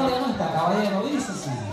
historia nuestra, caballero, dice así.